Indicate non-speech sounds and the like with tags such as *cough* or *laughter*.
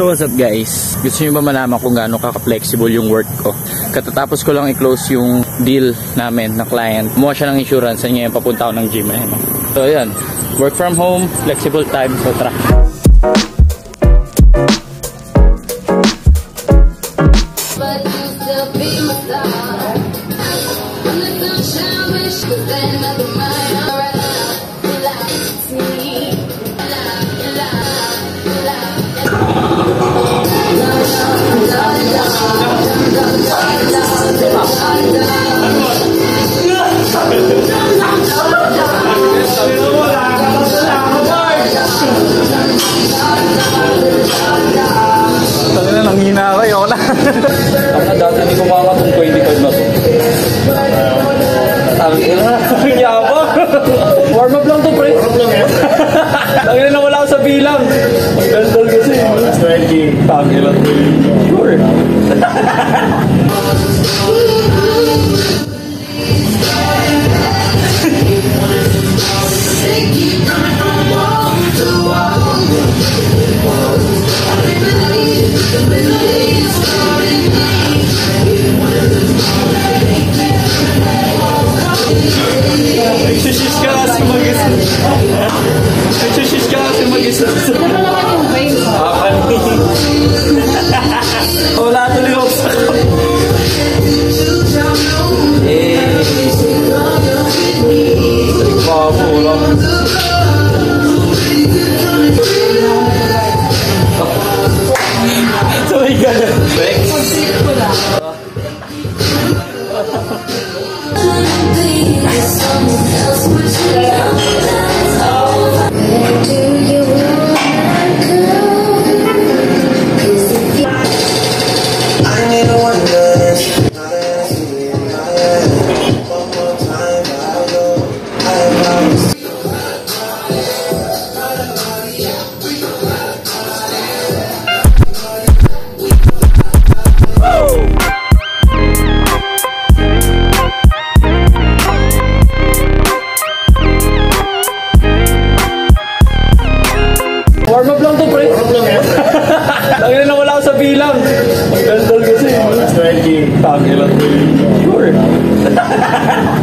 So what's up guys? Gusto niyo ba malaman kung gaano kaka-flexible yung work ko? Katatapos ko lang i-close yung deal namin na client. Kumuha siya ng insurance and ngayon papunta ako ng gym. Ayun? So ayan, work from home, flexible time, so tara. but ayoko na. Na dati hindi ko makakatong 25 na to. Ang ina, *laughs* ang yabang. Warm up lang to, pre. Warm up lang yan. *laughs* Ang ina, nawala ako sa bilang. Ang gandol kasi. 20. Tangin lang. Sure. *laughs* Nagsishish ka kasi mag-isa. Nagsishish ka kasi mag-isa. Akan. Wala tuloy ako *laughs* sa Eh. Babo, wala. Sabay ka na. Flex. I Tangin lang to. Sure. *laughs*